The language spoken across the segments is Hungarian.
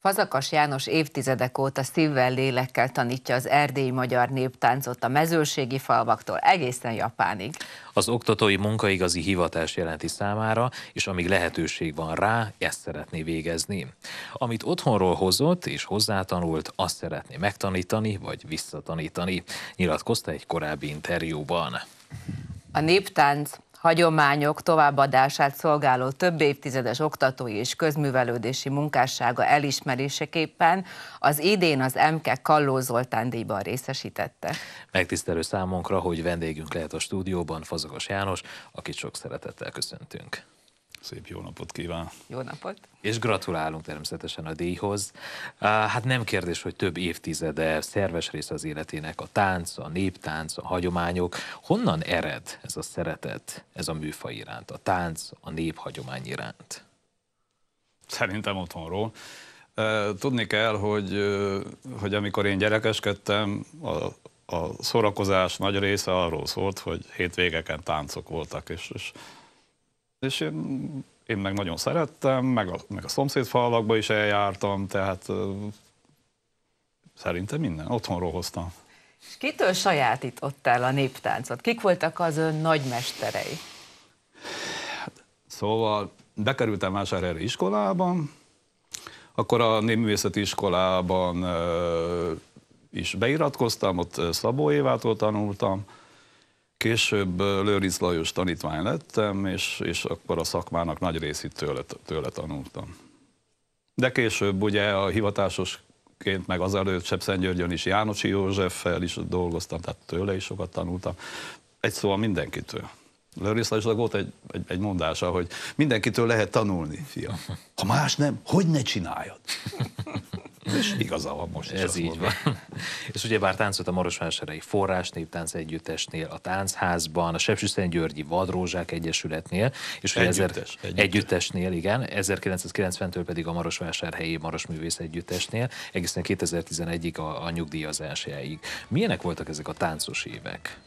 Fazakas János évtizedek óta szívvel, lélekkel tanítja az erdélyi magyar néptáncot a mezőségi falvaktól egészen Japánig. Az oktatói munka igazi hivatás jelenti számára, és amíg lehetőség van rá, ezt szeretné végezni. Amit otthonról hozott és hozzátanult, azt szeretné megtanítani vagy visszatanítani, nyilatkozta egy korábbi interjúban. A néptánc hagyományok továbbadását szolgáló több évtizedes oktatói és közművelődési munkássága elismeréseképpen az idén az MK Kalló Zoltán díjban részesítette. Megtisztelő számunkra, hogy vendégünk lehet a stúdióban, Fazagos János, akit sok szeretettel köszöntünk. Szép jó napot kíván! Jó napot! És gratulálunk természetesen a díjhoz. Hát nem kérdés, hogy több évtizede szerves része az életének a tánc, a néptánc, a hagyományok. Honnan ered ez a szeretet, ez a műfaj iránt, a tánc, a néphagyomány iránt? Szerintem otthonról. Tudni kell, hogy, hogy amikor én gyerekeskedtem, a, a szórakozás nagy része arról szólt, hogy hétvégeken táncok voltak, és, és és én, én meg nagyon szerettem, meg a, meg a szomszédfalvakba is eljártam, tehát szerintem minden, otthonról hoztam. És kitől sajátítottál a néptáncot? Kik voltak az ön nagymesterei? Hát, szóval bekerültem vásárhelyre iskolában, akkor a népművészeti iskolában uh, is beiratkoztam, ott Szabó Évától tanultam, Később Lőrinc Lajos tanítvány lettem, és, és akkor a szakmának nagy részét tőle, tőle tanultam. De később ugye a hivatásosként, meg azelőtt Sepszentgyörgyön is Jánosi Józseffel is dolgoztam, tehát tőle is sokat tanultam. Egy szóval mindenkitől. Lőrinc Lajosnak volt egy, egy, egy mondása, hogy mindenkitől lehet tanulni, fiam. Ha más nem, hogy ne csináljad? És igaza van most is. Ez így mondom. van. és ugye bár táncolt a Marosvásárhelyi Forrás Néptánc Együttesnél, a Táncházban, a Sepsiszentgyörgyi Vadrózsák Egyesületnél, és Együttes, ezer, együttes. Együttesnél, igen, 1990-től pedig a Marosvásárhelyi Marosművész Együttesnél, egészen 2011-ig a, a nyugdíjazásáig. Milyenek voltak ezek a táncos évek?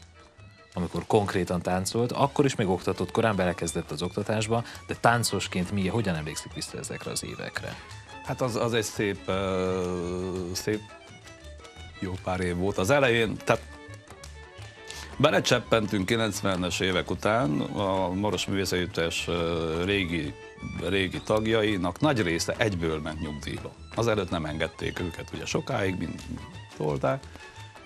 amikor konkrétan táncolt, akkor is még oktatott, korán belekezdett az oktatásba, de táncosként mi, hogyan emlékszik vissza ezekre az évekre? Hát az, az egy szép, uh, szép jó pár év volt. Az elején, tehát belecseppentünk 90-es évek után a Maros Művészegyüttes régi, régi tagjainak nagy része egyből ment nyugdíjba. Azelőtt nem engedték őket, ugye sokáig, mint tolták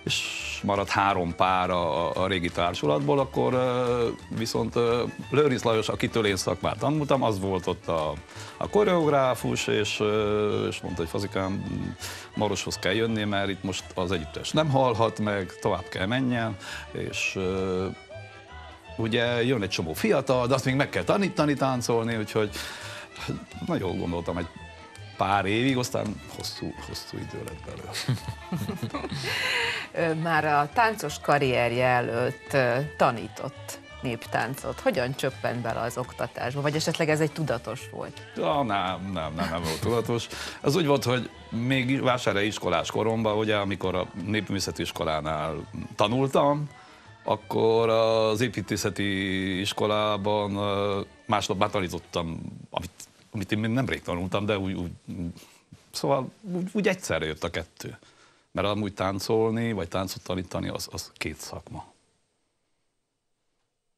és maradt három pár a, a régi társulatból, akkor viszont Lőrinc Lajos, akitől én szakmát tanultam, az volt ott a, a koreográfus, és, és mondta, hogy Fazikám, Maroshoz kell jönni, mert itt most az együttes nem hallhat meg, tovább kell menjen, és ugye jön egy csomó fiatal, de azt még meg kell tanítani táncolni, úgyhogy nagyon gondoltam egy pár évig, aztán hosszú, hosszú idő lett belőle. Már a táncos karrierje előtt tanított néptáncot. Hogyan csöppent bele az oktatásba? Vagy esetleg ez egy tudatos volt? Ja, nem, nem, nem, nem volt tudatos. Az úgy volt, hogy még vására iskolás koromban, ugye, amikor a népművészeti iskolánál tanultam, akkor az építészeti iskolában másnap már tanítottam, amit amit én még nemrég tanultam, de úgy, úgy szóval úgy, úgy egyszerre jött a kettő. Mert amúgy táncolni, vagy táncot tanítani, az, az két szakma.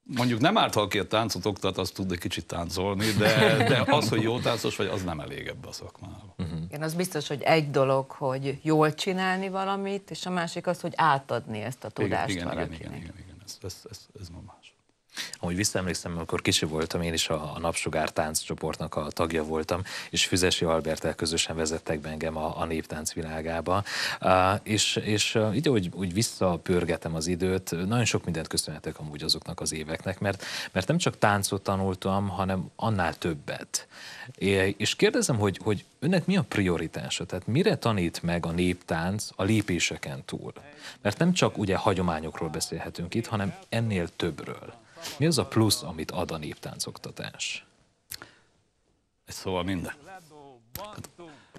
Mondjuk nem árt, ha aki a táncot oktat, az tud egy kicsit táncolni, de, de az, hogy jó táncos vagy, az nem elég ebbe a szakmába. Uh-huh. Igen, az biztos, hogy egy dolog, hogy jól csinálni valamit, és a másik az, hogy átadni ezt a tudást igen, valakinek. Igen, igen, igen, igen. Ez, ez, ez, ez ma Amúgy visszaemlékszem, amikor kicsi voltam, én is a, a Napsugár csoportnak a tagja voltam, és Füzesi Albertel közösen vezettek be engem a, a néptánc világába. Uh, és és így, úgy, úgy visszapörgetem az időt, nagyon sok mindent köszönhetek amúgy azoknak az éveknek, mert, mert nem csak táncot tanultam, hanem annál többet. És kérdezem, hogy, hogy önnek mi a prioritása? Tehát mire tanít meg a néptánc a lépéseken túl? Mert nem csak ugye hagyományokról beszélhetünk itt, hanem ennél többről. Mi az a plusz, amit ad a néptáncoktatás? Szóval minden. Hát,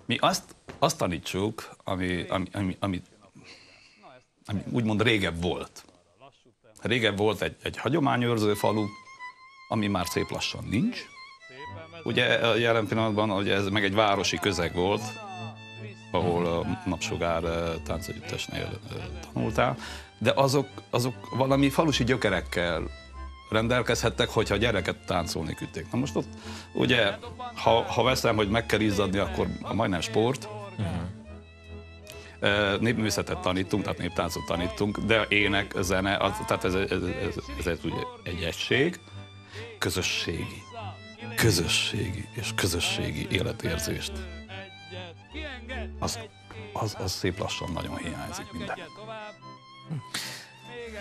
mi azt, azt tanítsuk, ami, ami, ami, ami, ami úgymond régebb volt. Régebb volt egy, egy hagyományőrző falu, ami már szép lassan nincs, ugye jelen pillanatban ugye ez meg egy városi közeg volt, ahol a Napsugár táncegyüttesnél tanultál, de azok, azok valami falusi gyökerekkel rendelkezhettek, hogyha a gyereket táncolni küldték. Na most ott ugye, ha, ha veszem, hogy meg kell izzadni, akkor majdnem sport, uh-huh. Népművészetet tanítunk, tehát néptáncot tanítunk, de ének, zene, az, tehát ez, ez, ez, ez, ez ugye egy egység, közösségi, közösségi és közösségi életérzést. Az, az, az szép lassan nagyon hiányzik minden.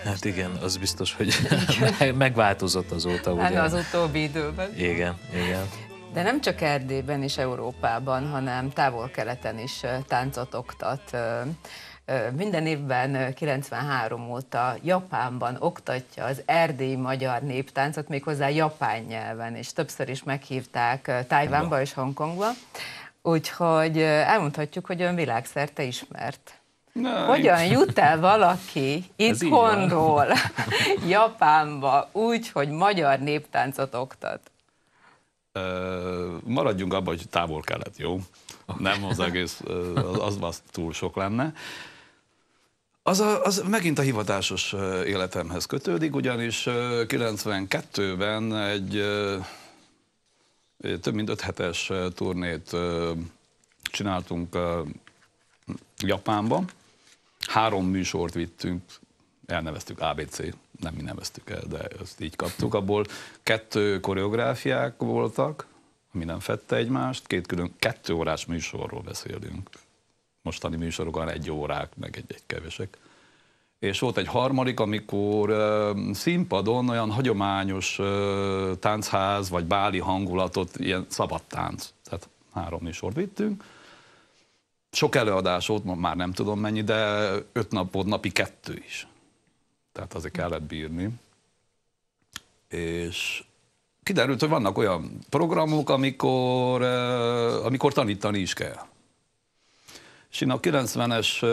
Hát igen, az biztos, hogy megváltozott azóta. Hát az utóbbi időben. Igen, igen. De nem csak Erdélyben és Európában, hanem távol-keleten is táncot oktat. Minden évben 93 óta Japánban oktatja az erdélyi magyar néptáncot, méghozzá japán nyelven, és többször is meghívták Tajvánba és Hongkongba. Úgyhogy elmondhatjuk, hogy ön világszerte ismert. Na, Hogyan én... jut el valaki itthonról Japánba úgy, hogy magyar néptáncot oktat? maradjunk abban, hogy távol kelet, jó? Nem az egész, az, az, túl sok lenne. Az, a, az megint a hivatásos életemhez kötődik, ugyanis 92-ben egy több mint öt hetes turnét csináltunk Japánba. Három műsort vittünk, elneveztük ABC nem mi neveztük el, de ezt így kaptuk. Abból kettő koreográfiák voltak, ami nem fette egymást, két külön, kettő órás műsorról beszélünk. Mostani műsorokon egy órák, meg egy-egy kevesek. És volt egy harmadik, amikor uh, színpadon olyan hagyományos uh, táncház, vagy báli hangulatot, ilyen szabad tánc. Tehát három műsort vittünk. Sok előadás volt, már nem tudom mennyi, de öt napod napi kettő is tehát azért kellett bírni. És kiderült, hogy vannak olyan programok, amikor, amikor tanítani is kell. És én a 90-es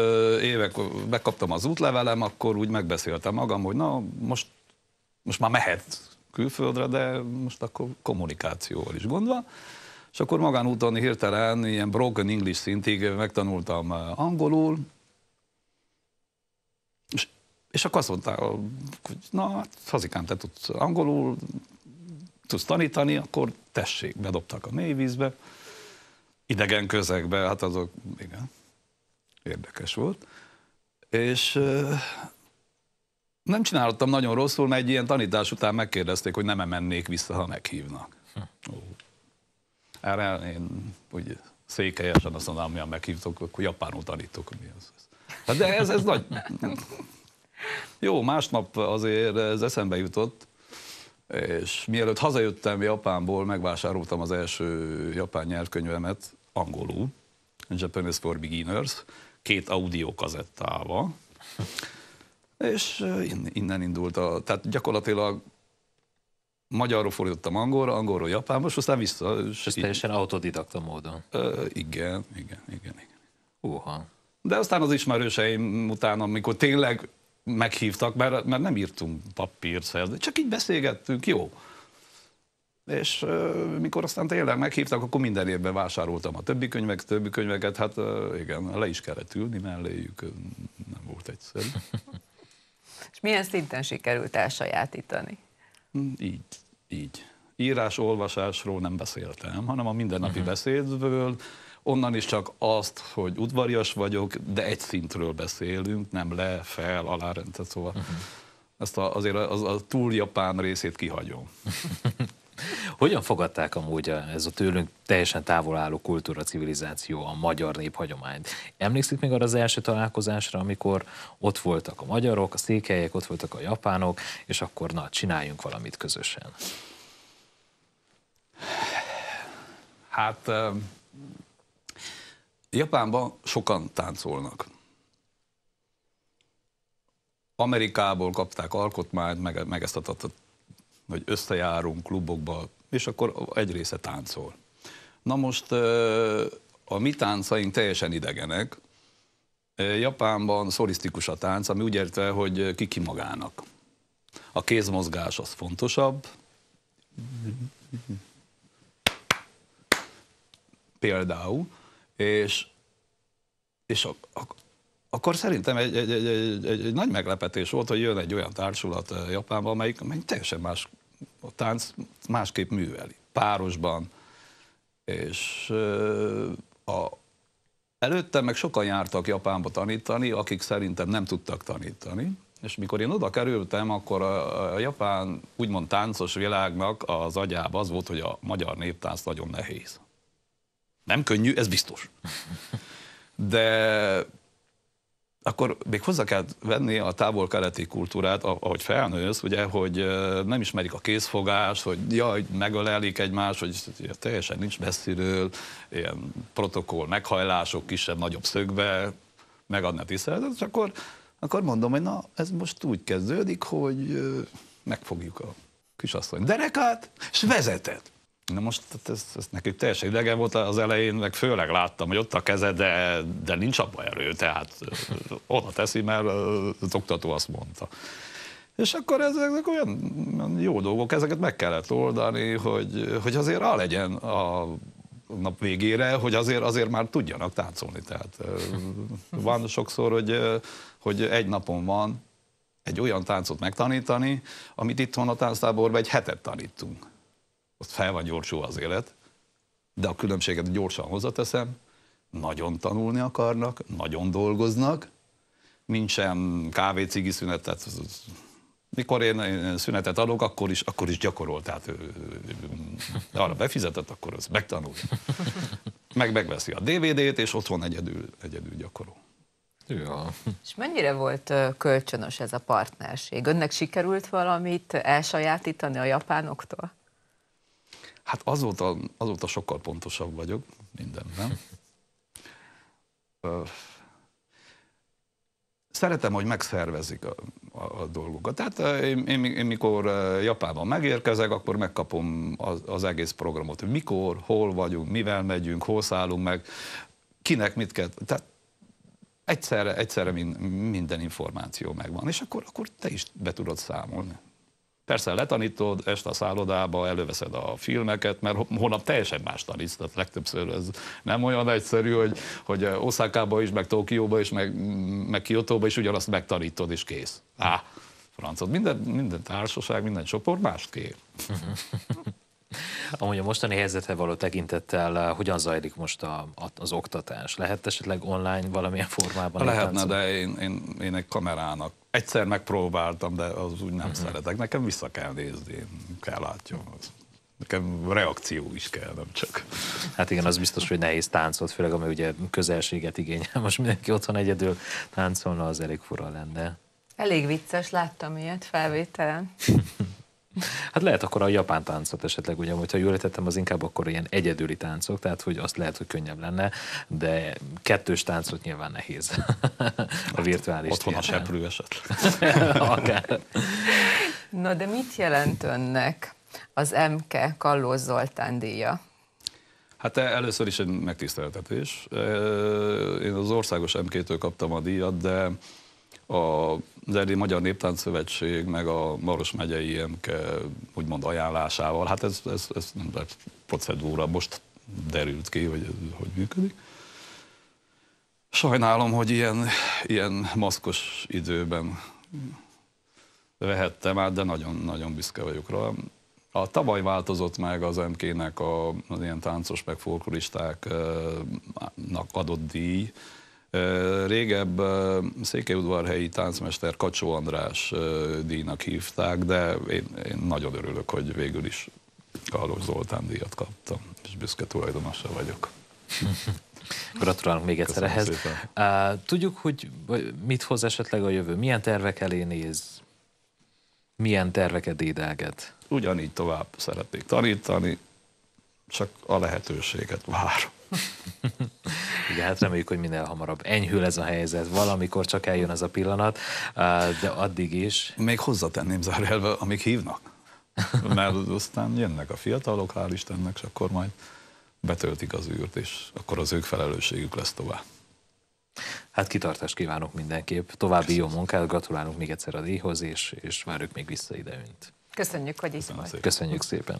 évek bekaptam az útlevelem, akkor úgy megbeszéltem magam, hogy na, most, most már mehet külföldre, de most akkor kommunikációval is gondva. És akkor magánúton hirtelen ilyen broken English szintig megtanultam angolul, és és akkor azt mondta, hogy na, hát, hazikám, te tudsz angolul, tudsz tanítani, akkor tessék, bedobtak a mélyvízbe, idegen közegbe, hát azok, igen, érdekes volt. És nem csináltam nagyon rosszul, mert egy ilyen tanítás után megkérdezték, hogy nem -e mennék vissza, ha meghívnak. Erre én úgy székelyesen azt mondanám, milyen meghívtok, akkor japánul tanítok. Mi az. Hát de ez, ez nagy, jó, másnap azért ez eszembe jutott, és mielőtt hazajöttem Japánból, megvásároltam az első japán nyelvkönyvemet angolul, Japanese for Beginners, két audio kazettával, és innen indult a, tehát gyakorlatilag magyarról fordítottam angolra, angolról japánba, és aztán vissza. És ez teljesen autodidakta módon. Uh, igen, igen, igen, igen. Uha. De aztán az ismerőseim után, amikor tényleg meghívtak, mert, mert nem írtunk papírt, szerződést, csak így beszélgettünk, jó. És uh, mikor aztán tényleg meghívtak, akkor minden évben vásároltam a többi könyvek, többi könyveket, hát uh, igen, le is kellett ülni melléjük, nem volt egyszerű. És milyen szinten sikerült elsajátítani? Így, így. Írás, olvasásról nem beszéltem, hanem a mindennapi uh-huh. beszédből, onnan is csak azt, hogy udvarias vagyok, de egy szintről beszélünk, nem le, fel, alárendet, szóval uh-huh. ezt a, azért az a túl japán részét kihagyom. Hogyan fogadták amúgy ez a tőlünk teljesen távol álló kultúra, civilizáció, a magyar néphagyományt? Emlékszik még arra az első találkozásra, amikor ott voltak a magyarok, a székelyek, ott voltak a japánok, és akkor na, csináljunk valamit közösen? Hát Japánban sokan táncolnak. Amerikából kapták alkotmányt, meg, meg ezt a, hogy összejárunk klubokba, és akkor egy része táncol. Na most a mi táncaink teljesen idegenek. Japánban szolisztikus a tánc, ami úgy értve, hogy ki magának. A kézmozgás az fontosabb, például, és, és a, a, akkor szerintem egy, egy, egy, egy, egy, nagy meglepetés volt, hogy jön egy olyan társulat Japánban, amelyik, amelyik teljesen más a tánc másképp műveli. Párosban, és a, előtte meg sokan jártak Japánba tanítani, akik szerintem nem tudtak tanítani, és mikor én oda kerültem, akkor a, a japán úgymond táncos világnak az agyába az volt, hogy a magyar néptánc nagyon nehéz. Nem könnyű, ez biztos. De akkor még hozzá kell venni a távol-keleti kultúrát, ahogy felnősz, ugye, hogy nem ismerik a készfogást, hogy jaj, megölelik egymást, hogy teljesen nincs messziről, ilyen protokoll, meghajlások kisebb-nagyobb szögbe, megadni a tiszteletet, és akkor, akkor mondom, hogy na, ez most úgy kezdődik, hogy megfogjuk a kisasszony derekát, és vezetet. Na most ez, ez nekik teljesen idegen volt az elején, meg főleg láttam, hogy ott a keze, de, de nincs abban erő, tehát oda teszi, mert az oktató azt mondta. És akkor ezek olyan jó dolgok, ezeket meg kellett oldani, hogy, hogy azért rá legyen a nap végére, hogy azért, azért már tudjanak táncolni. Tehát van sokszor, hogy, hogy egy napon van egy olyan táncot megtanítani, amit itthon a tánctáborban egy hetet tanítunk ott fel van gyorsulva az élet, de a különbséget gyorsan hozzateszem, nagyon tanulni akarnak, nagyon dolgoznak, nincsen kávé-cigi szünet, tehát mikor én szünetet adok, akkor is, akkor is gyakorol, tehát ő, ő, arra befizetett, akkor az megtanul. Meg megveszi a DVD-t, és otthon egyedül, egyedül gyakorol. Ja. És mennyire volt kölcsönös ez a partnerség? Önnek sikerült valamit elsajátítani a japánoktól? Hát azóta, azóta sokkal pontosabb vagyok mindenben. Szeretem, hogy megszervezik a, a, a dolgokat. Tehát én, én, én mikor Japánban megérkezek, akkor megkapom az, az egész programot, hogy mikor, hol vagyunk, mivel megyünk, hol szállunk meg, kinek mit kell. Tehát egyszerre, egyszerre minden információ megvan, és akkor, akkor te is be tudod számolni. Persze letanítod este a szállodába, előveszed a filmeket, mert holnap teljesen más tanítsz, tehát legtöbbször ez nem olyan egyszerű, hogy, hogy Oszákába is, meg Tokióba is, meg, meg Kiotóba is ugyanazt megtanítod, és kész. Á, francot. Minden, minden társaság, minden csoport mást kér. Amúgy a mostani helyzetre való tekintettel eh, hogyan zajlik most a, a, az oktatás? Lehet esetleg online valamilyen formában? Lehetne, de én, én, én egy kamerának egyszer megpróbáltam, de az úgy nem uh-huh. szeretek. Nekem vissza kell nézni, én kell látjam. Nekem reakció is kell, nem csak. Hát igen, az biztos, hogy nehéz táncot, főleg ami ugye közelséget igényel. Most mindenki otthon egyedül táncolna, az elég fura lenne. Elég vicces, láttam ilyet felvételen. Hát lehet akkor a japán táncot esetleg, ugye, hogyha jól értettem, az inkább akkor ilyen egyedüli táncok, tehát hogy azt lehet, hogy könnyebb lenne, de kettős táncot nyilván nehéz a virtuális Otthon a seprő Akár. Na de mit jelent önnek az MK Kallós Zoltán díja? Hát először is egy megtiszteltetés. Én az országos MK-től kaptam a díjat, de az Erdély Magyar Néptánc Szövetség, meg a Maros megyei MK úgymond ajánlásával, hát ez, ez, ez nem procedúra, most derült ki, hogy ez hogy működik. Sajnálom, hogy ilyen, ilyen maszkos időben vehettem át, de nagyon-nagyon büszke vagyok rá. A tavaly változott meg az MK-nek a, az ilyen táncos meg folkloristáknak adott díj, Régebb Székelyudvarhelyi táncmester Kacsó András díjnak hívták, de én, én nagyon örülök, hogy végül is Karlos Zoltán díjat kaptam, és büszke tulajdonosa vagyok. Gratulálunk még egyszer ehhez. Szépen. Tudjuk, hogy mit hoz esetleg a jövő? Milyen tervek elé néz? Milyen terveket dédelget? Ugyanígy tovább szeretnék tanítani, csak a lehetőséget várom. Igen, hát reméljük, hogy minél hamarabb enyhül ez a helyzet, valamikor csak eljön ez a pillanat, de addig is. Még hozzatenném zárjelve, amíg hívnak. Mert aztán jönnek a fiatalok, hál' Istennek, és akkor majd betöltik az űrt, és akkor az ők felelősségük lesz tovább. Hát kitartást kívánok mindenképp. További jó munkát, gratulálunk még egyszer a díjhoz, és, és várjuk még vissza ide önt. Köszönjük, hogy itt volt. Köszönjük szépen.